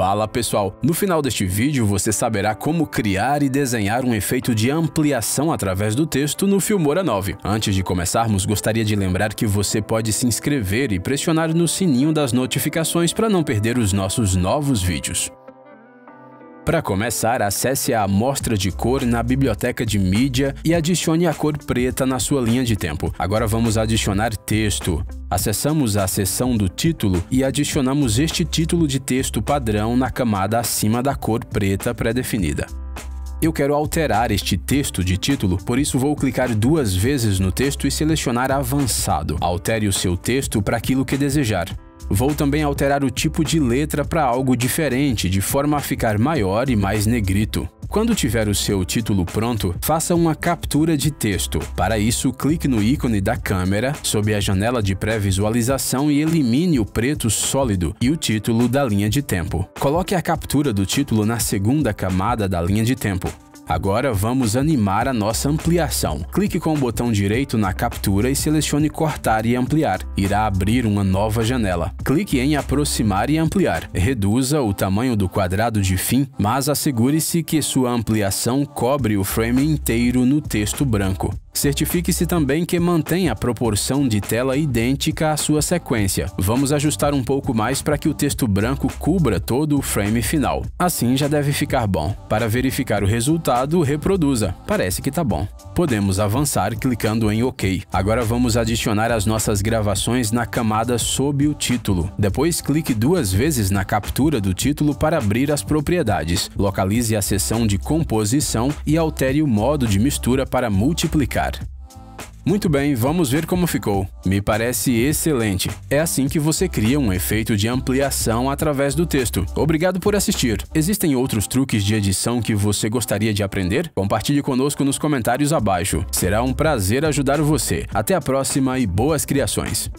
Fala pessoal, no final deste vídeo você saberá como criar e desenhar um efeito de ampliação através do texto no Filmora 9. Antes de começarmos, gostaria de lembrar que você pode se inscrever e pressionar no sininho das notificações para não perder os nossos novos vídeos. Para começar, acesse a amostra de cor na biblioteca de mídia e adicione a cor preta na sua linha de tempo. Agora vamos adicionar texto. Acessamos a seção do título e adicionamos este título de texto padrão na camada acima da cor preta pré-definida. Eu quero alterar este texto de título, por isso vou clicar duas vezes no texto e selecionar Avançado. Altere o seu texto para aquilo que desejar. Vou também alterar o tipo de letra para algo diferente, de forma a ficar maior e mais negrito. Quando tiver o seu título pronto, faça uma captura de texto. Para isso, clique no ícone da câmera sob a janela de pré-visualização e elimine o preto sólido e o título da linha de tempo. Coloque a captura do título na segunda camada da linha de tempo. Agora vamos animar a nossa ampliação. Clique com o botão direito na captura e selecione cortar e ampliar. Irá abrir uma nova janela. Clique em aproximar e ampliar. Reduza o tamanho do quadrado de fim, mas assegure-se que sua ampliação cobre o frame inteiro no texto branco. Certifique-se também que mantém a proporção de tela idêntica à sua sequência. Vamos ajustar um pouco mais para que o texto branco cubra todo o frame final. Assim já deve ficar bom. Para verificar o resultado, reproduza. Parece que tá bom. Podemos avançar clicando em OK. Agora vamos adicionar as nossas gravações na camada sob o título. Depois clique duas vezes na captura do título para abrir as propriedades. Localize a seção de composição e altere o modo de mistura para multiplicar muito bem, vamos ver como ficou. Me parece excelente. É assim que você cria um efeito de ampliação através do texto. Obrigado por assistir. Existem outros truques de edição que você gostaria de aprender? Compartilhe conosco nos comentários abaixo. Será um prazer ajudar você. Até a próxima e boas criações!